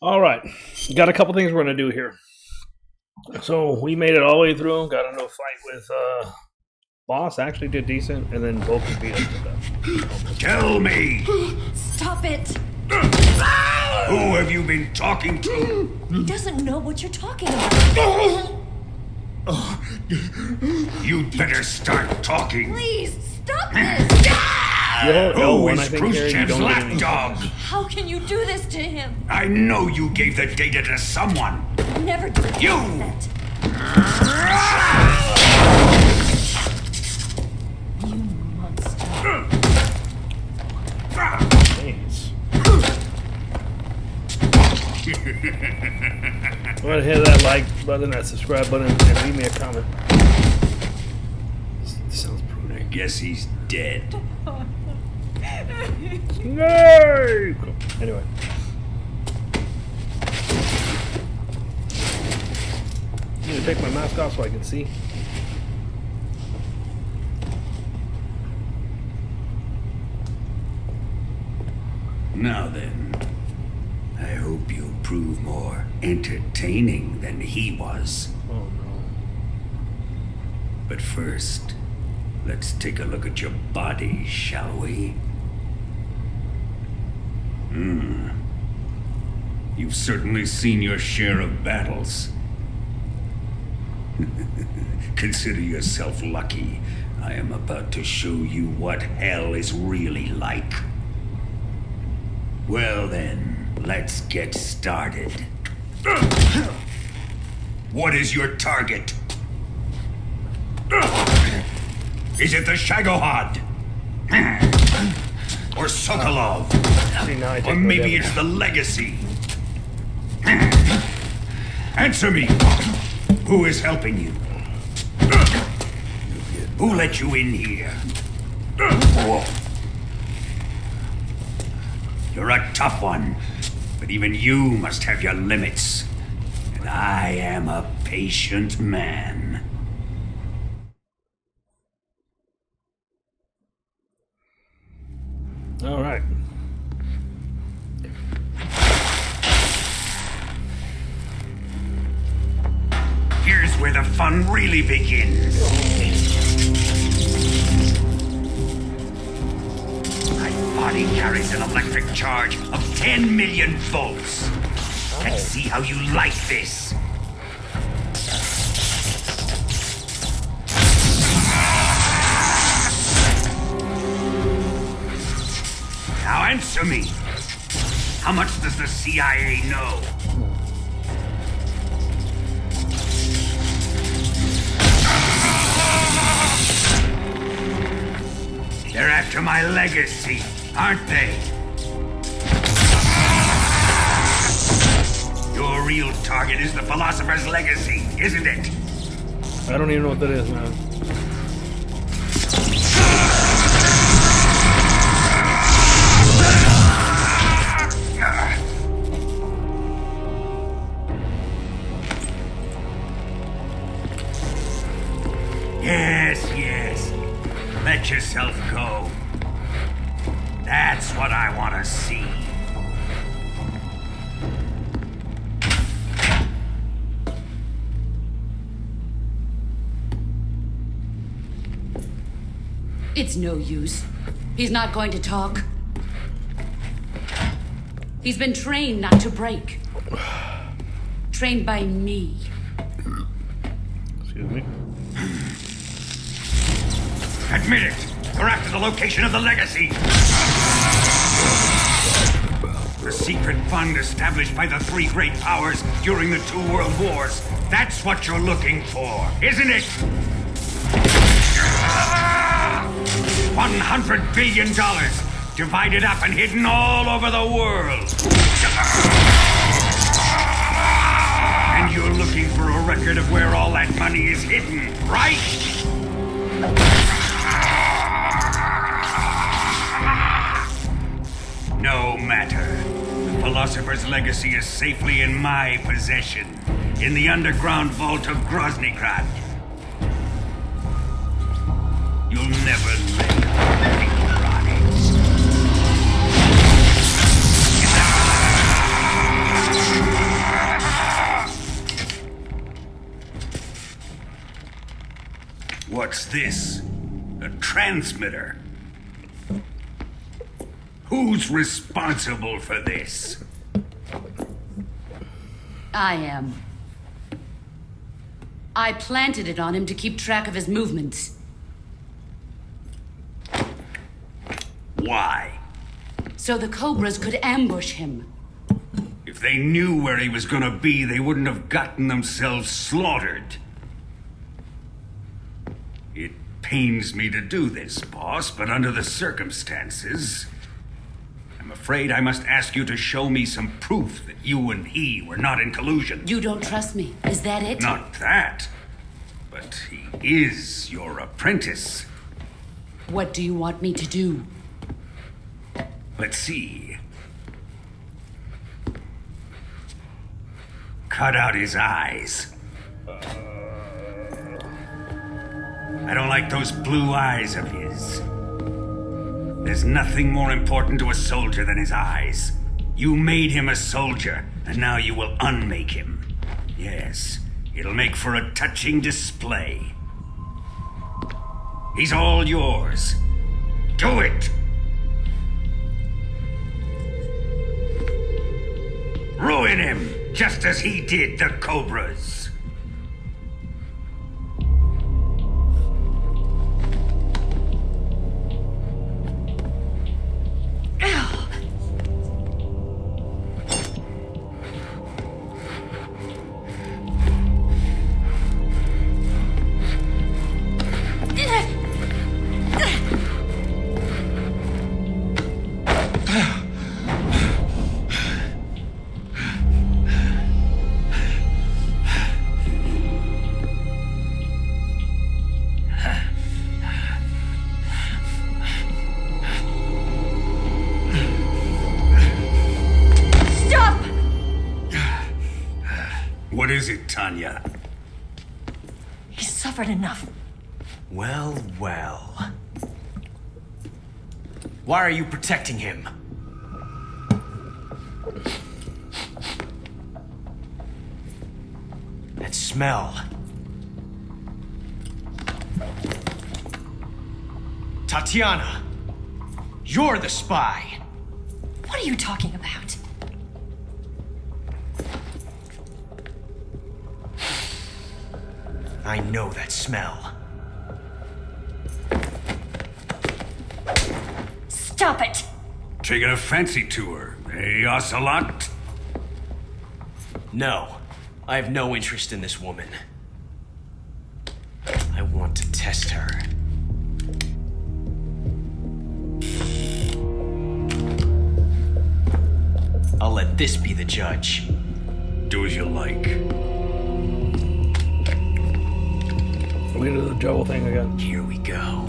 All right, got a couple things we're gonna do here. So we made it all the way through. Got into a fight with uh, boss. Actually, did decent, and then Vulcan beat us to death. Tell me, Stop it! who have you been talking to? He doesn't know what you're talking about. You'd better start talking. Please, stop this! You hold Who L1, is I think, Harry, you Khrushchev's don't get any- lapdog? How can you do this to him? I know you gave the data to someone. Never do You! that. You monster. Thanks. Go ahead and hit that like button, that subscribe button, and leave me a comment. This, this sounds I guess he's dead. Yay! Cool. Anyway. I'm gonna take my mask off so I can see. Now then, I hope you'll prove more entertaining than he was. Oh no. But first, let's take a look at your body, shall we? Hmm. You've certainly seen your share of battles. Consider yourself lucky. I am about to show you what hell is really like. Well then, let's get started. What is your target? Is it the Shagohod? Or Sokolov? See, now I take Or maybe it's the Legacy? Answer me! Who is helping you? Who let you in here? You're a tough one, but even you must have your limits. And I am a patient man. Where the fun really begins. My body carries an electric charge of 10 million volts. Let's see how you like this. Now answer me. How much does the CIA know? My legacy, aren't they? Your real target is the Philosopher's Legacy, isn't it? I don't even know what that is, man. Yes, yes. Let yourself go. That's what I want to see. It's no use. He's not going to talk. He's been trained not to break. Trained by me. Excuse me. Admit it. After the location of the legacy. The secret fund established by the three great powers during the two world wars. That's what you're looking for, isn't it? $100 billion divided up and hidden all over the world. And you're looking for a record of where all that money is hidden, right? Philosopher's legacy is safely in my possession, in the underground vault of Groznygrad. You'll never live. What's this? A transmitter? Who's responsible for this? I am. I planted it on him to keep track of his movements. Why? So the Cobras could ambush him. If they knew where he was gonna be, they wouldn't have gotten themselves slaughtered. It pains me to do this, boss, but under the circumstances, afraid I must ask you to show me some proof that you and he were not in collusion. You don't trust me. Is that it? Not that, but he is your apprentice. What do you want me to do? Let's see. Cut out his eyes. I don't like those blue eyes of his. There's nothing more important to a soldier than his eyes. You made him a soldier, and now you will unmake him. Yes, it'll make for a touching display. He's all yours. Do it! Ruin him, just as he did the Cobras. Is it, Tanya? He's suffered enough. Well, well. Why are you protecting him? That smell. Tatiana! You're the spy! What are you talking about? I know that smell. Stop it! Taking a fancy tour, eh, Ocelot? No, I have no interest in this woman. I want to test her. I'll let this be the judge. Do as you like. We do the double thing again. Here we go.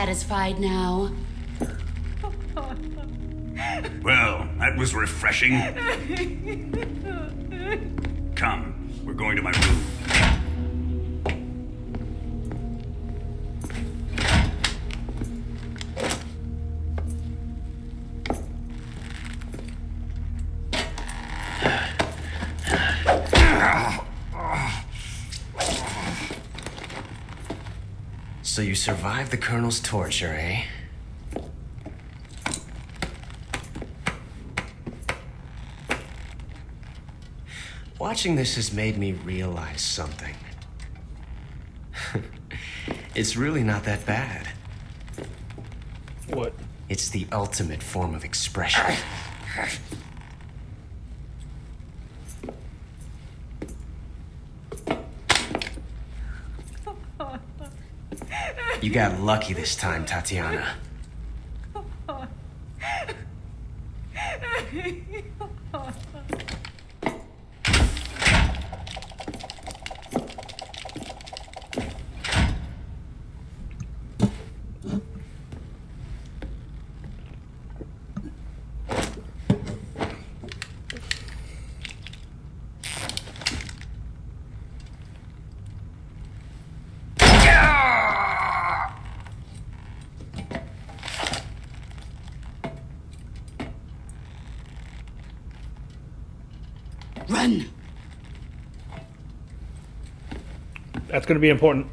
Satisfied now? Well, that was refreshing. Come, we're going to my room. So you survived the Colonel's torture, eh? Watching this has made me realize something. it's really not that bad. What? It's the ultimate form of expression. You got lucky this time, Tatiana. That's going to be important.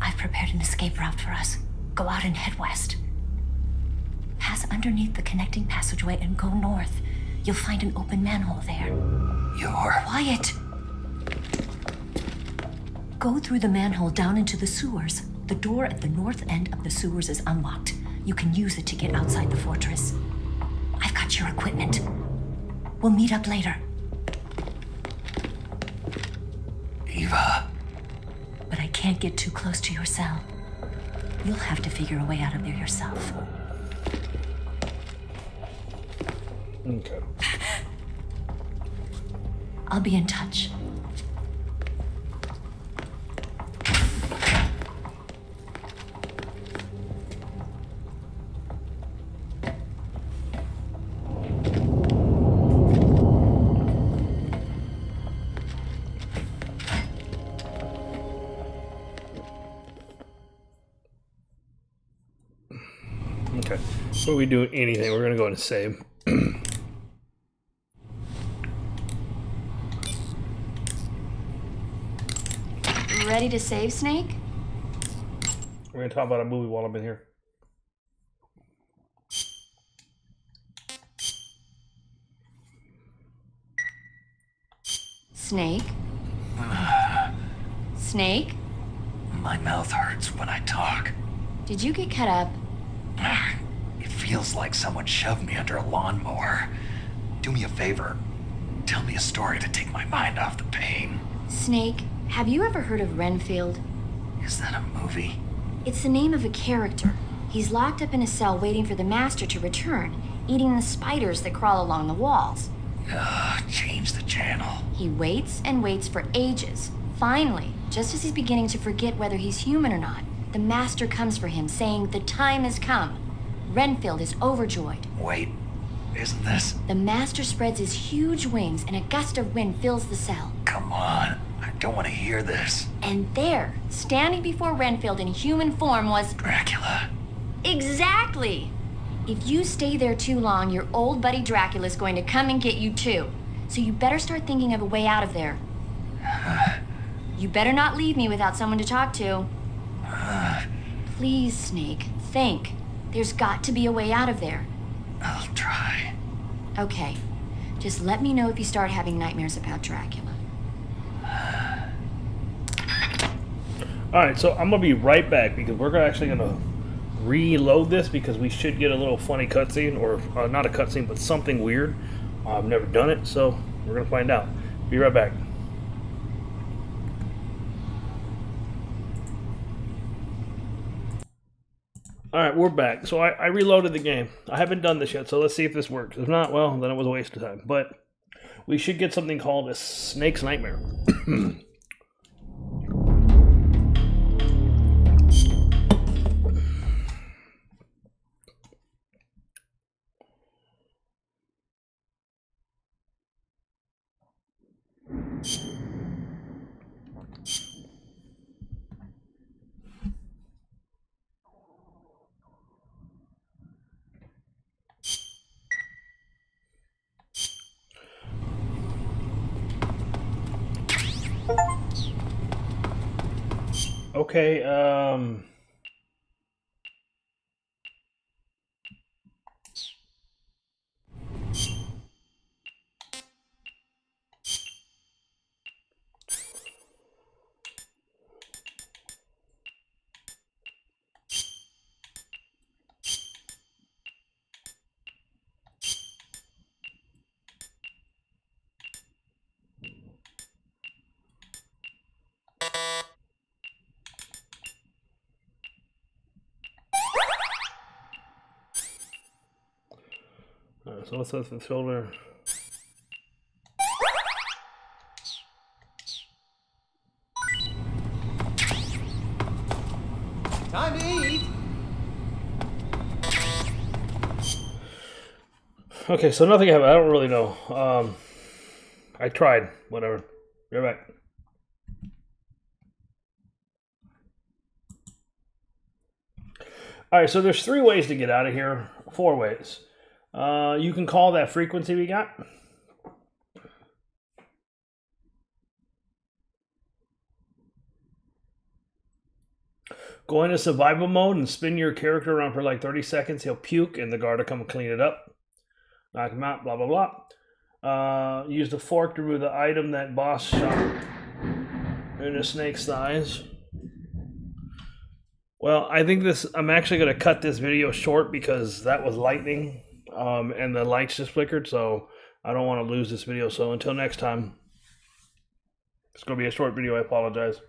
I've prepared an escape route for us. Go out and head west. Pass underneath the connecting passageway and go north. You'll find an open manhole there. You're. Quiet! Go through the manhole down into the sewers. The door at the north end of the sewers is unlocked. You can use it to get outside the fortress. I've got your equipment. We'll meet up later. Eva. But I can't get too close to your cell. You'll have to figure a way out of there yourself. Okay. I'll be in touch. Okay. Before we do anything, we're going to go and save. Ready to save, Snake? We're going to talk about a movie while I'm in here. Snake? Snake? My mouth hurts when I talk. Did you get cut up? Feels like someone shoved me under a lawnmower. Do me a favor. Tell me a story to take my mind off the pain. Snake, have you ever heard of Renfield? Is that a movie? It's the name of a character. He's locked up in a cell waiting for the master to return, eating the spiders that crawl along the walls. Ugh, change the channel. He waits and waits for ages. Finally, just as he's beginning to forget whether he's human or not, the master comes for him, saying the time has come. Renfield is overjoyed. Wait, isn't this? The master spreads his huge wings, and a gust of wind fills the cell. Come on. I don't want to hear this. And there, standing before Renfield in human form, was Dracula. Exactly! If you stay there too long, your old buddy Dracula's going to come and get you too. So you better start thinking of a way out of there. You better not leave me without someone to talk to. Please, Snake, think. There's got to be a way out of there. I'll try. Okay. Just let me know if you start having nightmares about Dracula. All right, so I'm gonna be right back because we're actually gonna reload this because we should get a little funny cutscene or uh, not a cutscene, but something weird. I've never done it, so we're gonna find out. Be right back. All right, we're back. So I, I reloaded the game. I haven't done this yet, so let's see if this works. If not, well, then it was a waste of time. But we should get something called a Snake's Nightmare. Okay, um. Alright, so what's this the shoulder? Time to eat. Okay, so nothing happened. I don't really know. Um, I tried. Whatever. Be right back. All right, so there's three ways to get out of here. Four ways. Uh, you can call that frequency we got. Go into survival mode and spin your character around for like 30 seconds. He'll puke and the guard will come and clean it up. Knock him out, blah, blah, blah. Uh, use the fork to remove the item that boss shot in the snake's thighs. Well, I think this, I'm actually going to cut this video short because that was lightning um, and the lights just flickered, so I don't want to lose this video. So until next time, it's going to be a short video. I apologize.